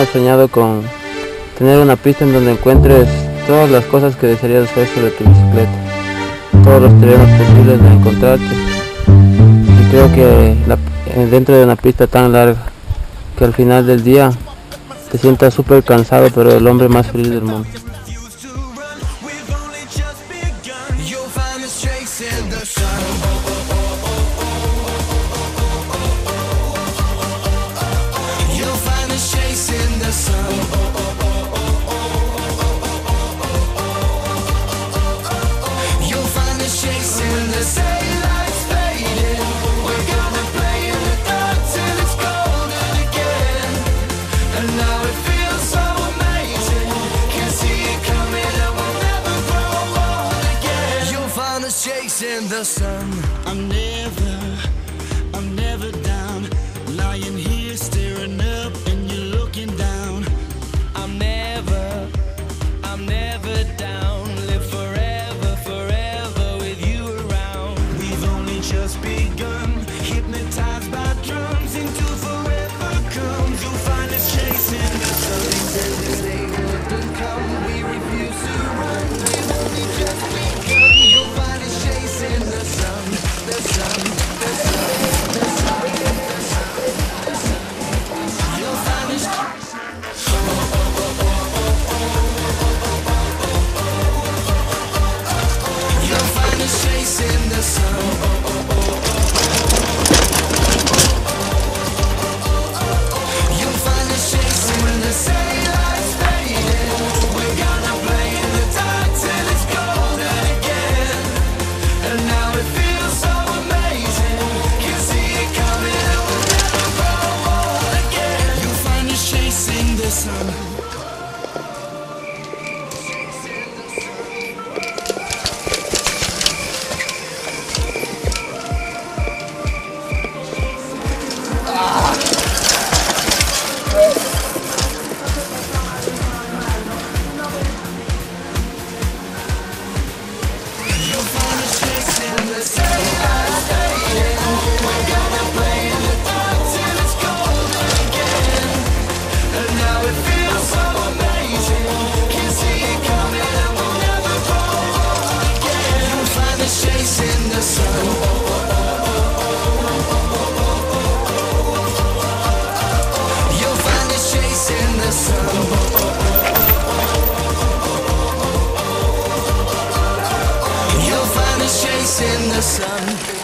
hemos soñado con tener una pista en donde encuentres todas las cosas que desearías hacer sobre tu bicicleta, todos los terrenos posibles de encontrarte. Y creo que eh, dentro de una pista tan larga, que al final del día te sientas súper cansado, pero el hombre más feliz del mundo. sun. in the sun.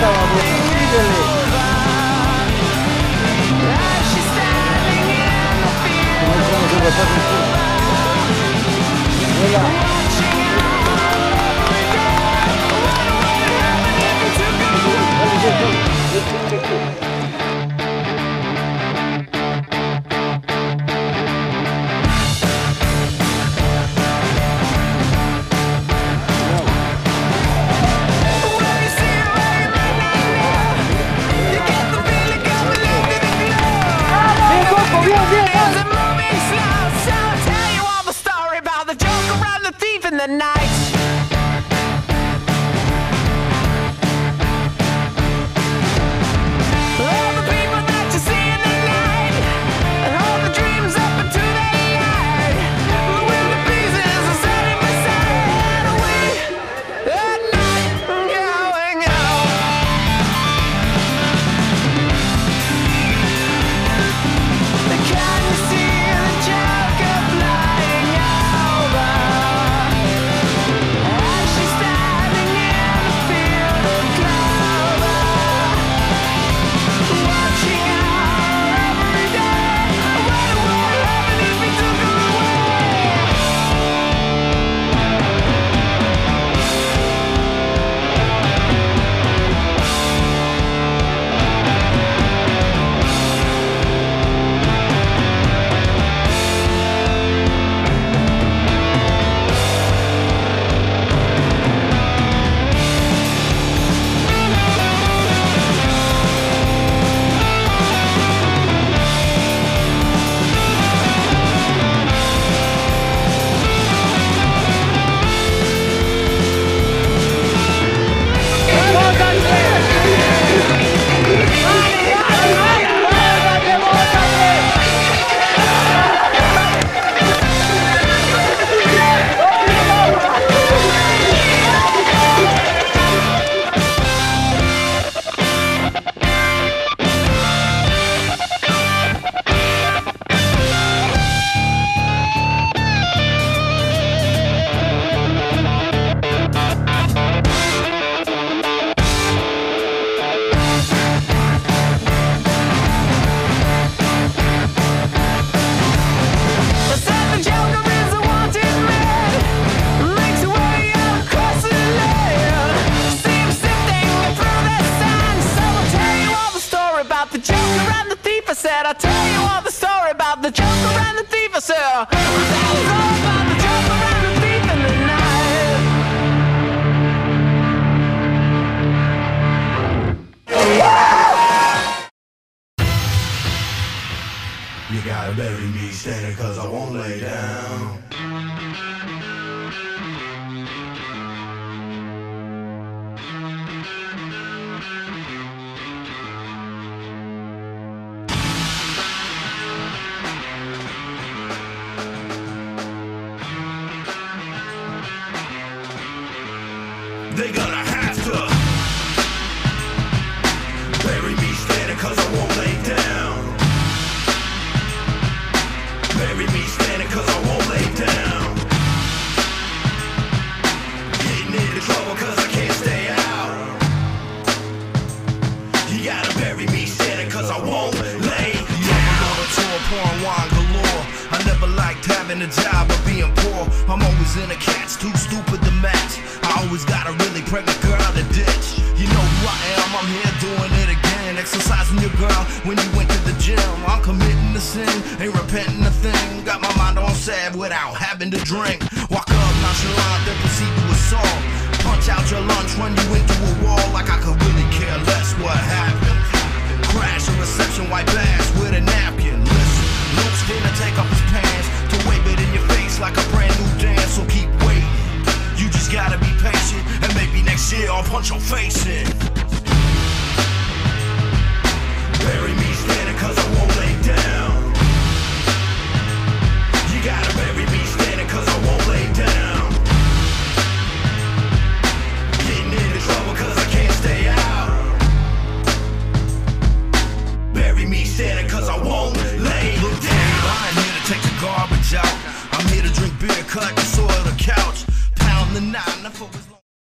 Pamiętał o mnie. Thank you. You gotta bury me standing cause I won't lay down. They gonna have to bury me standing cause I won't lay down. Bury me standing cause I won't lay down. Getting into trouble cause I can't stay out. You gotta bury me standing cause I won't lay down. galore. I never liked having a job or being poor. I'm always in a cat's too stupid to match. Always got a really pregnant girl to ditch. You know who I am, I'm here doing it again. Exercising your girl when you went to the gym. I'm committing the sin, ain't repenting a thing. Got my mind on sad without having to drink. Walk up nonchalant, then proceed to assault. Punch out your lunch, run you into a wall like I could really care less what happened. Crash a reception, wipe ass with a napkin. Listen, Luke's finna take his I'll punch your face in.